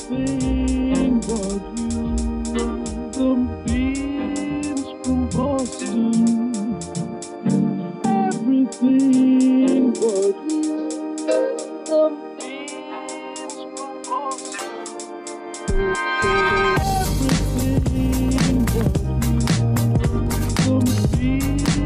something but you. The beams from Boston. Everything but you. The beams from Boston. Everything but you. The beams.